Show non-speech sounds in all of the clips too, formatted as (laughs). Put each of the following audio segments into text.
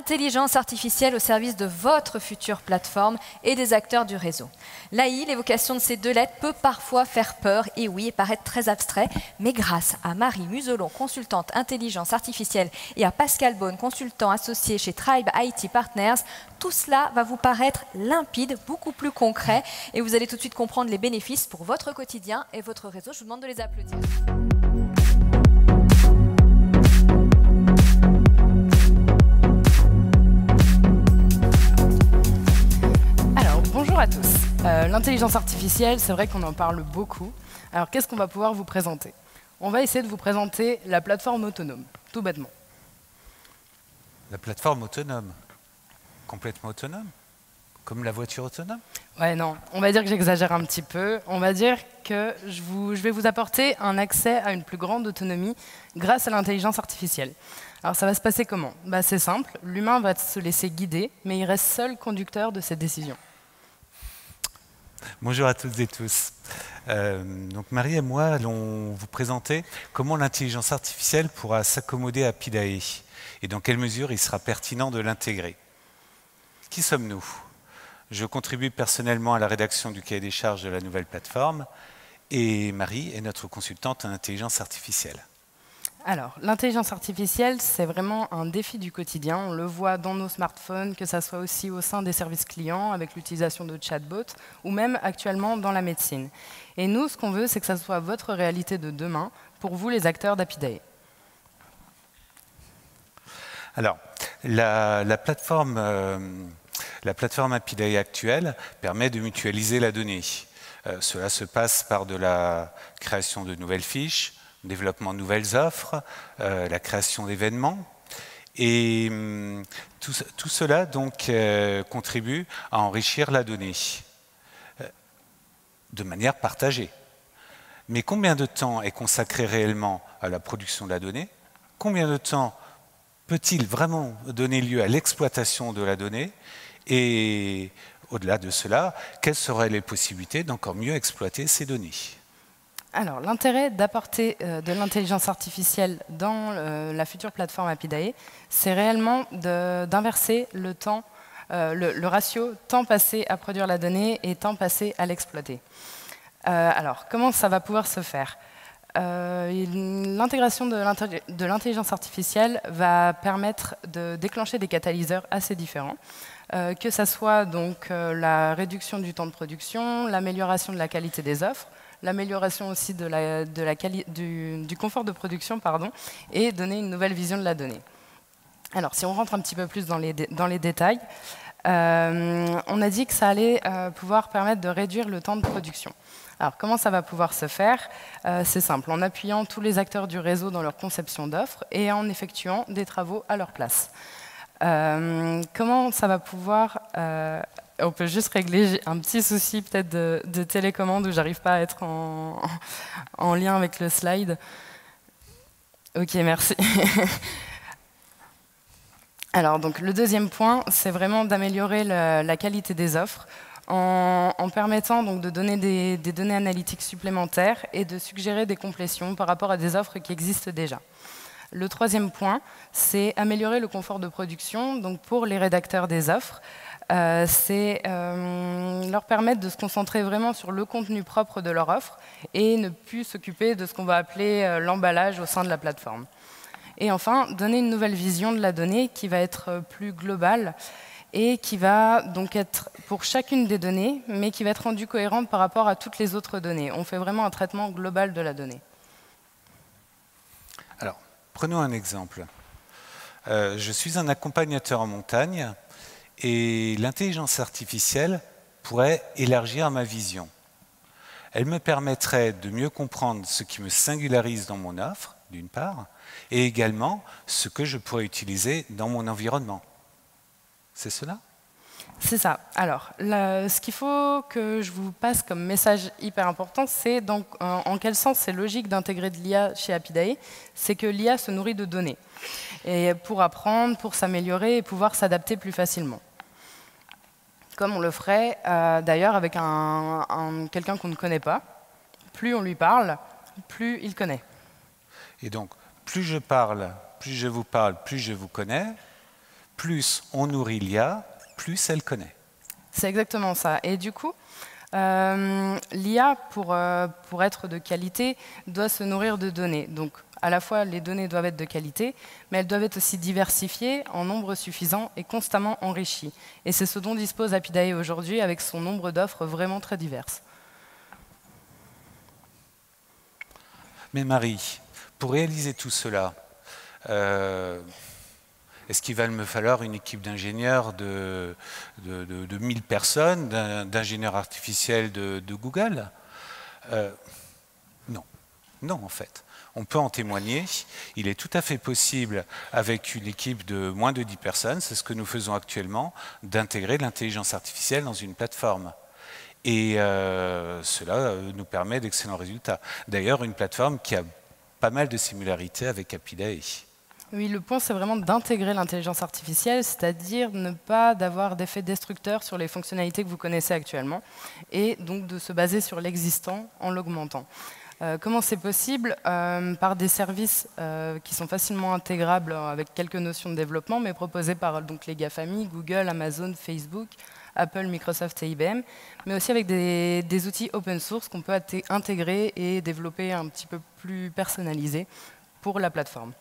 l'intelligence artificielle au service de votre future plateforme et des acteurs du réseau. L'AI, l'évocation de ces deux lettres, peut parfois faire peur et oui, et paraître très abstrait, mais grâce à Marie Musolon, consultante intelligence artificielle, et à Pascal Beaune, consultant associé chez Tribe IT Partners, tout cela va vous paraître limpide, beaucoup plus concret, et vous allez tout de suite comprendre les bénéfices pour votre quotidien et votre réseau. Je vous demande de les applaudir. Bonjour à tous. Euh, l'intelligence artificielle, c'est vrai qu'on en parle beaucoup. Alors qu'est-ce qu'on va pouvoir vous présenter? On va essayer de vous présenter la plateforme autonome, tout bêtement. La plateforme autonome Complètement autonome? Comme la voiture autonome? Ouais, non. On va dire que j'exagère un petit peu. On va dire que je, je vais vous apporter un accès à une plus grande autonomie grâce à l'intelligence artificielle. Alors ça va se passer comment? Bah, C'est simple, l'humain va se laisser guider, mais il reste seul conducteur de ses décisions. Bonjour à toutes et tous. Euh, donc Marie et moi allons vous présenter comment l'intelligence artificielle pourra s'accommoder à Pidae et dans quelle mesure il sera pertinent de l'intégrer. Qui sommes-nous? Je contribue personnellement à la rédaction du cahier des charges de la nouvelle plateforme et Marie est notre consultante en intelligence artificielle. Alors, l'intelligence artificielle, c'est vraiment un défi du quotidien. On le voit dans nos smartphones, que ce soit aussi au sein des services clients, avec l'utilisation de chatbots, ou même actuellement dans la médecine. Et nous, ce qu'on veut, c'est que ça soit votre réalité de demain, pour vous, les acteurs d'Apidae. Alors, la, plateforme, euh, la plateforme actuelle permet de mutualiser la donnée. Euh, cela se passe par de la création de nouvelles fiches, développement de nouvelles offres, euh, la création d'événements. Et hum, tout, cela donc euh, contribue à enrichir la donnée euh, de manière partagée. Mais combien de temps est consacré réellement à la production de la donnée? Combien de temps peut-il vraiment donner lieu à l'exploitation de la donnée? Et au-delà de cela, quelles seraient les possibilités d'encore mieux exploiter ces données? Alors, l'intérêt d'apporter euh, de l'intelligence artificielle dans euh, la future plateforme Apidae, c'est réellement d'inverser le temps, euh, le, ratio temps passé à produire la donnée et temps passé à l'exploiter. alors, comment ça va pouvoir se faire? L'intégration de l'intelligence artificielle va permettre de déclencher des catalyseurs assez différents. que ce soit donc la réduction du temps de production, l'amélioration de la qualité des offres, l'amélioration aussi du, confort de production et donner une nouvelle vision de la donnée. Alors, si on rentre un petit peu plus dans les, dans les détails, euh, on a dit que ça allait euh, pouvoir permettre de réduire le temps de production. Alors, comment ça va pouvoir se faire? Euh, C'est simple, en appuyant tous les acteurs du réseau dans leur conception d'offres et en effectuant des travaux à leur place. comment ça va pouvoir on peut juste régler un petit souci peut-être de, télécommande où j'arrive pas à être en, lien avec le slide. Ok, merci. (laughs) Alors, donc, le deuxième point, c'est vraiment d'améliorer la, qualité des offres en, permettant donc, de donner des, des, données analytiques supplémentaires et de suggérer des complétions par rapport à des offres qui existent déjà. Le troisième point, c'est améliorer le confort de production donc pour les rédacteurs des offres euh, c'est euh, leur permettre de se concentrer vraiment sur le contenu propre de leur offre et ne plus s'occuper de ce qu'on va appeler euh, l'emballage au sein de la plateforme. Et enfin, donner une nouvelle vision de la donnée qui va être plus globale et qui va donc être pour chacune des données, mais qui va être rendue cohérente par rapport à toutes les autres données. On fait vraiment un traitement global de la donnée. Alors, prenons un exemple. je suis un accompagnateur en montagne et l'intelligence artificielle pourrait élargir ma vision. Elle me permettrait de mieux comprendre ce qui me singularise dans mon offre, d'une part, et également ce que je pourrais utiliser dans mon environnement. C'est cela? C'est ça. Alors, ce qu'il faut que je vous passe comme message hyper important, c'est donc en, quel sens c'est logique d'intégrer de l'IA chez Apidae, c'est que l'IA se nourrit de données, et pour apprendre, pour s'améliorer et pouvoir s'adapter plus facilement comme on le ferait euh, d'ailleurs avec un, quelqu'un qu'on ne connaît pas. Plus on lui parle, plus il connaît. Et donc, plus je parle, plus je vous parle, plus je vous connais, plus on nourrit l'IA, plus elle connaît. C'est exactement ça. Et du coup, euh, l'IA, pour, euh, pour être de qualité, doit se nourrir de données. Donc, à la fois, les données doivent être de qualité, mais elles doivent être aussi diversifiées en nombre suffisant et constamment enrichies. Et c'est ce dont dispose Apidae aujourd'hui avec son nombre d'offres vraiment très diverses. Mais Marie, pour réaliser tout cela, euh, est-ce qu'il va me falloir une équipe d'ingénieurs de, de, 1000 personnes, d'ingénieurs artificiels de, Google? Euh, Non. Non, en fait. On peut en témoigner. Il est tout à fait possible, avec une équipe de moins de 10 personnes, c'est ce que nous faisons actuellement, d'intégrer l'intelligence artificielle dans une plateforme. Et euh, cela euh, nous permet d'excellents résultats. D'ailleurs, une plateforme qui a pas mal de similarités avec Apidae. Oui, le point, c'est vraiment d'intégrer l'intelligence artificielle, c'est-à-dire ne pas d'avoir d'effet destructeur sur les fonctionnalités que vous connaissez actuellement, et donc de se baser sur l'existant en l'augmentant. Euh, comment c'est possible euh, Par des services euh, qui sont facilement intégrables avec quelques notions de développement, mais proposés par les GAFAMI, Google, Amazon, Facebook, Apple, Microsoft et IBM, mais aussi avec des, des outils open source qu'on peut intégrer et développer un petit peu plus personnalisés pour la plateforme.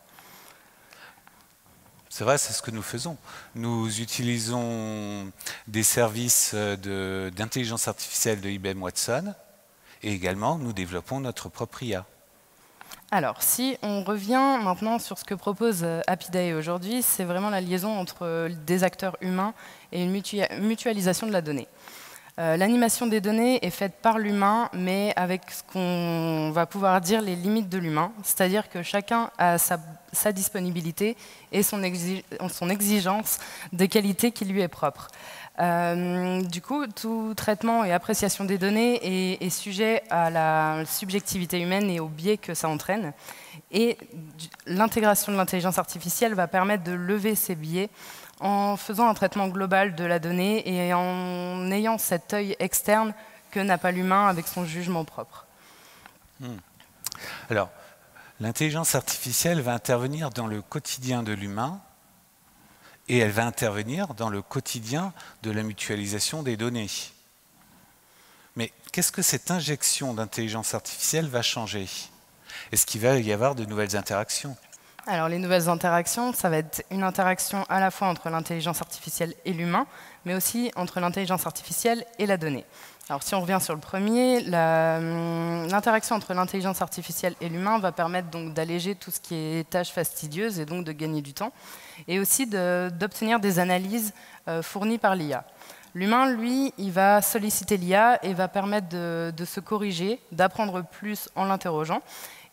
C'est vrai, c'est ce que nous faisons. Nous utilisons des services d'intelligence artificielle de IBM Watson et également nous développons notre propre IA. Alors, si on revient maintenant sur ce que propose euh, Apidae aujourd'hui, c'est vraiment la liaison entre des acteurs humains et une mutualisation de la donnée. Euh, l'animation des données est faite par l'humain, mais avec ce qu'on va pouvoir dire les limites de l'humain, c'est-à-dire que chacun a sa, disponibilité et son, exigence de qualité qui lui est propre. Euh, du coup, tout traitement et appréciation des données est, sujet à la subjectivité humaine et au biais que ça entraîne. Et l'intégration de l'intelligence artificielle va permettre de lever ces biais en faisant un traitement global de la donnée et en ayant cet œil externe que n'a pas l'humain avec son jugement propre. Hmm. Alors, l'intelligence artificielle va intervenir dans le quotidien de l'humain et elle va intervenir dans le quotidien de la mutualisation des données. Mais qu'est-ce que cette injection d'intelligence artificielle va changer? Est-ce qu'il va y avoir de nouvelles interactions? Alors les nouvelles interactions, ça va être une interaction à la fois entre l'intelligence artificielle et l'humain, mais aussi entre l'intelligence artificielle et la donnée. Alors si on revient sur le premier, hum, l'interaction entre l'intelligence artificielle et l'humain va permettre donc d'alléger tout ce qui est tâches fastidieuses et donc de gagner du temps, et aussi d'obtenir des analyses euh, fournies par l'IA. L'humain, lui, il va solliciter l'IA et va permettre de, de se corriger, d'apprendre plus en l'interrogeant,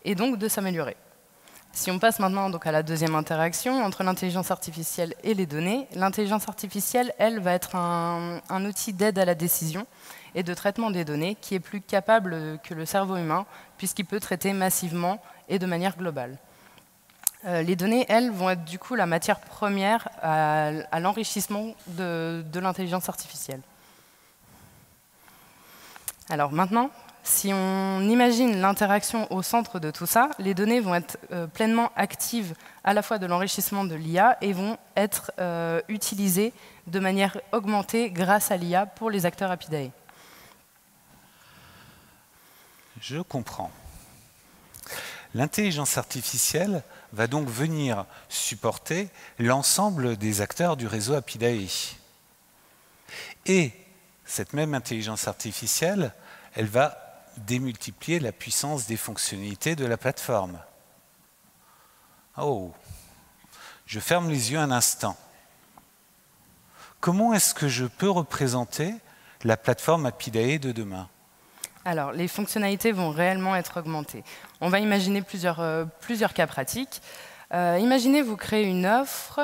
et donc de s'améliorer. Si on passe maintenant donc à la deuxième interaction entre l'intelligence artificielle et les données, l'intelligence artificielle, elle, va être un, outil d'aide à la décision et de traitement des données qui est plus capable que le cerveau humain puisqu'il peut traiter massivement et de manière globale. Euh, les données, elles, vont être du coup la matière première à, l'enrichissement de l'intelligence artificielle. Alors maintenant, si on imagine l'interaction au centre de tout ça, les données vont être euh, pleinement actives à la fois de l'enrichissement de l'IA et vont être euh, utilisées de manière augmentée grâce à l'IA pour les acteurs Apidae. Je comprends. L'intelligence artificielle va donc venir supporter l'ensemble des acteurs du réseau Apidae. Et cette même intelligence artificielle, elle va démultiplier la puissance des fonctionnalités de la plateforme. Oh, je ferme les yeux un instant. Comment est-ce que je peux représenter la plateforme Apidae de demain? Alors, les fonctionnalités vont réellement être augmentées. On va imaginer plusieurs, euh, cas pratiques. Euh, imaginez, vous créez une offre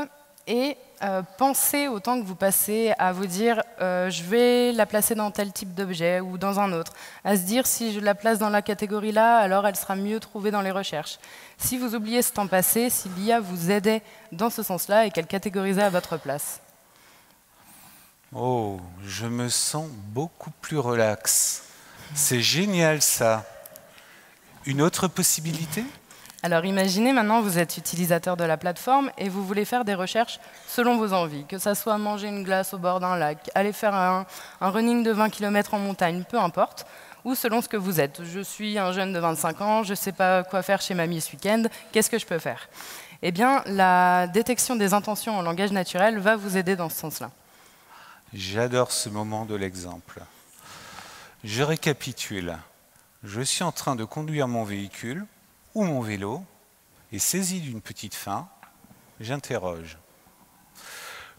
et euh, pensez au temps que vous passez à vous dire euh, je vais la placer dans tel type d'objet ou dans un autre, à se dire si je la place dans la catégorie là, alors elle sera mieux trouvée dans les recherches. Si vous oubliez ce temps passé, si l'IA vous aidait dans ce sens-là et qu'elle catégorisait à votre place. Oh, je me sens beaucoup plus relax. C'est génial ça. Une autre possibilité? Alors imaginez maintenant, vous êtes utilisateur de la plateforme et vous voulez faire des recherches selon vos envies, que ça soit manger une glace au bord d'un lac, aller faire un, running de 20 km en montagne, peu importe, ou selon ce que vous êtes. Je suis un jeune de 25 ans, je ne sais pas quoi faire chez mamie ce week-end, qu'est-ce que je peux faire? Eh bien, la détection des intentions en langage naturel va vous aider dans ce sens-là. J'adore ce moment de l'exemple. Je récapitule. Je suis en train de conduire mon véhicule ou mon vélo, et saisi d'une petite faim, j'interroge.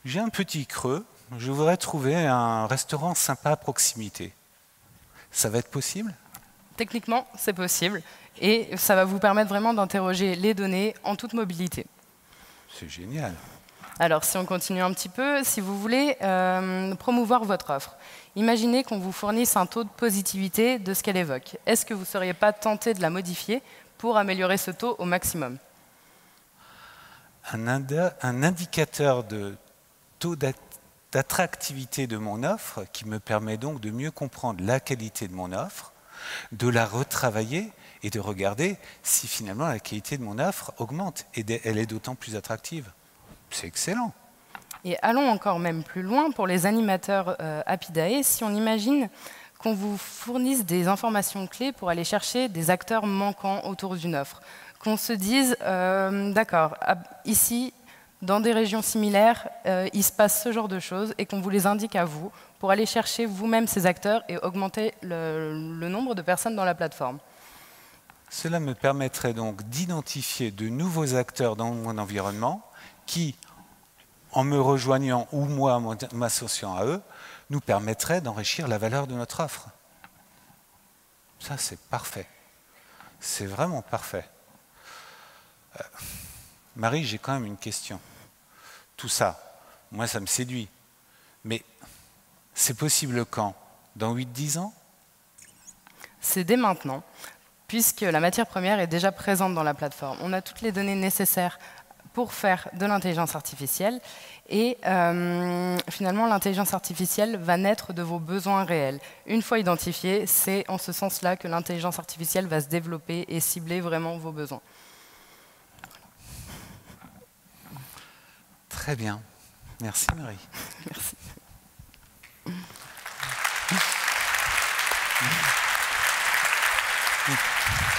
J'ai un petit creux, je voudrais trouver un restaurant sympa à proximité. Ça va être possible? Techniquement, c'est possible, et ça va vous permettre vraiment d'interroger les données en toute mobilité. C'est génial. Alors, si on continue un petit peu, si vous voulez euh, promouvoir votre offre, imaginez qu'on vous fournisse un taux de positivité de ce qu'elle évoque. Est-ce que vous ne seriez pas tenté de la modifier pour améliorer ce taux au maximum un, un indicateur de taux d'attractivité de mon offre qui me permet donc de mieux comprendre la qualité de mon offre, de la retravailler et de regarder si finalement la qualité de mon offre augmente et elle est d'autant plus attractive. C'est excellent. Et allons encore même plus loin pour les animateurs euh, Apidae. Si on imagine qu'on vous fournisse des informations clés pour aller chercher des acteurs manquants autour d'une offre. Qu'on se dise, euh, d'accord, ici, dans des régions similaires, euh, il se passe ce genre de choses et qu'on vous les indique à vous pour aller chercher vous-même ces acteurs et augmenter le, nombre de personnes dans la plateforme. Cela me permettrait donc d'identifier de nouveaux acteurs dans mon environnement qui, en me rejoignant ou moi m'associant à eux, nous permettrait d'enrichir la valeur de notre offre. Ça, c'est parfait. C'est vraiment parfait. Euh, Marie, j'ai quand même une question. Tout ça, moi, ça me séduit. Mais c'est possible quand? Dans 8-10 ans? C'est dès maintenant, puisque la matière première est déjà présente dans la plateforme. On a toutes les données nécessaires pour faire de l'intelligence artificielle. Et euh, finalement, l'intelligence artificielle va naître de vos besoins réels. Une fois identifiés, c'est en ce sens-là que l'intelligence artificielle va se développer et cibler vraiment vos besoins. Très bien. Merci Marie. (laughs) Merci. Merci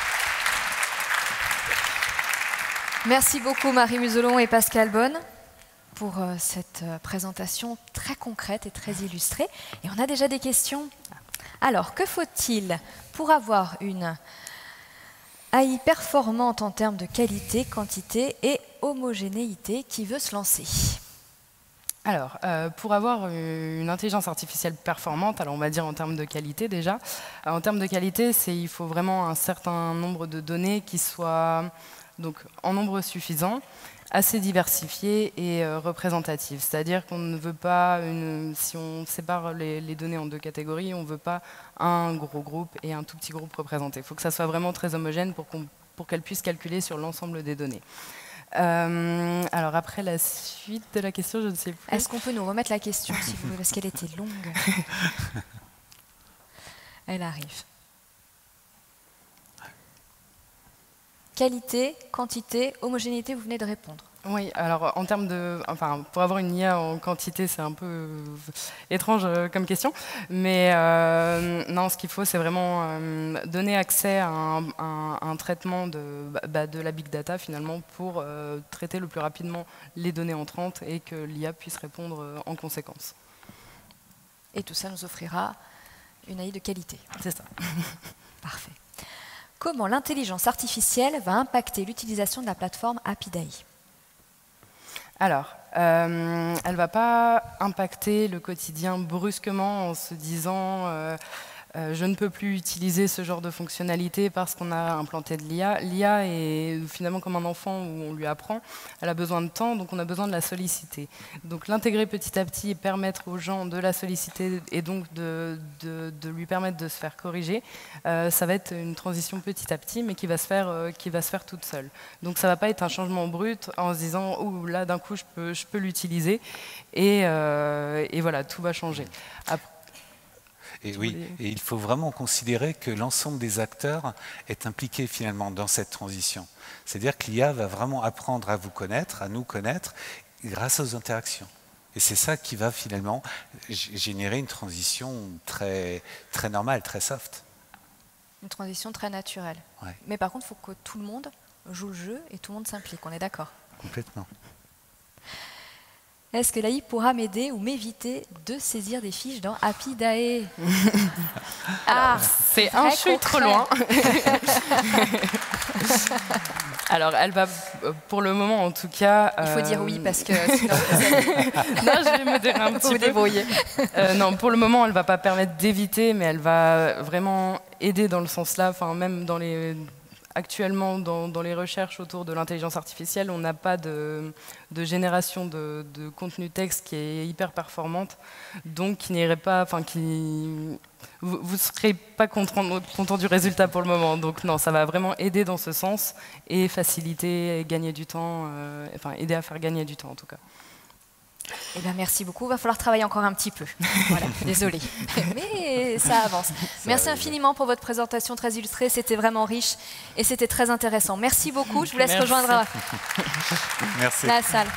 beaucoup Marie Muselon et Pascal Bonne pour euh, cette euh, présentation très concrète et très illustrée. Et on a déjà des questions. Alors, que faut-il pour avoir une AI performante en termes de qualité, quantité et homogénéité qui veut se lancer? Alors, euh, pour avoir une intelligence artificielle performante, alors on va dire en termes de qualité déjà, en termes de qualité, il faut vraiment un certain nombre de données qui soient donc en nombre suffisant, assez diversifié et euh, représentatif. C'est-à-dire qu'on ne veut pas, si on sépare les, données en deux catégories, on ne veut pas un gros groupe et un tout petit groupe représenté. Il faut que ça soit vraiment très homogène pour qu'elle puisse calculer sur l'ensemble des données. Euh, alors après la suite de la question, je ne sais plus. Est-ce qu'on peut nous remettre la question, si vous voulez, parce qu'elle était longue (laughs) Elle arrive. Qualité, quantité, homogénéité, vous venez de répondre. Oui, alors en termes de. Enfin, pour avoir une IA en quantité, c'est un peu étrange euh, comme question. Mais euh, non, ce qu'il faut, c'est vraiment euh, donner accès à un, traitement de, bah, de, la big data, finalement, pour traiter le plus rapidement les données entrantes et que l'IA puisse répondre en conséquence. Et tout ça nous offrira une AI de qualité. C'est ça. (laughs) Parfait comment l'intelligence artificielle va impacter l'utilisation de la plateforme APIDAI alors, euh, elle ne va pas impacter le quotidien brusquement en se disant euh, je ne peux plus utiliser ce genre de fonctionnalité parce qu'on a implanté de l'IA. L'IA est finalement comme un enfant où on lui apprend. Elle a besoin de temps, donc on a besoin de la solliciter. Donc l'intégrer petit à petit et permettre aux gens de la solliciter et donc de, lui permettre de se faire corriger, euh, ça va être une transition petit à petit, mais qui va se faire, euh, toute seule. Donc ça ne va pas être un changement brut en se disant oh là d'un coup je peux, l'utiliser et, et, voilà tout va changer. Et oui, et il faut vraiment considérer que l'ensemble des acteurs est impliqué finalement dans cette transition. C'est-à-dire que l'IA va vraiment apprendre à vous connaître, à nous connaître, grâce aux interactions. Et c'est ça qui va finalement générer une transition très, très normale, très soft. Une transition très naturelle. Mais par contre, il faut que tout le monde joue le jeu et tout le monde s'implique, on est d'accord? Complètement. Est-ce que l'AI pourra m'aider ou m'éviter de saisir des fiches dans Apidae (laughs) Ah, c'est un chute trop loin. (laughs) Alors, elle va, pour le moment en tout cas. Il faut dire oui parce que euh, sinon. (laughs) non, je vais me dire un petit peu. Euh, non, pour le moment, elle va pas permettre d'éviter, mais elle va vraiment aider dans le sens là, enfin même dans les actuellement, dans, les recherches autour de l'intelligence artificielle, on n'a pas de, génération de, contenu texte qui est hyper performante, donc qui n'irait pas, enfin qui, vous ne serez pas content, du résultat pour le moment. Donc non, ça va vraiment aider dans ce sens et faciliter, et gagner du temps, euh, enfin aider à faire gagner du temps en tout cas. Eh bien, merci beaucoup. Il va falloir travailler encore un petit peu. (laughs) Voilà, désolé. (laughs) Mais ça avance. merci infiniment pour votre présentation très illustrée. C'était vraiment riche et c'était très intéressant. Merci beaucoup. Je vous laisse rejoindre (laughs) merci. la salle.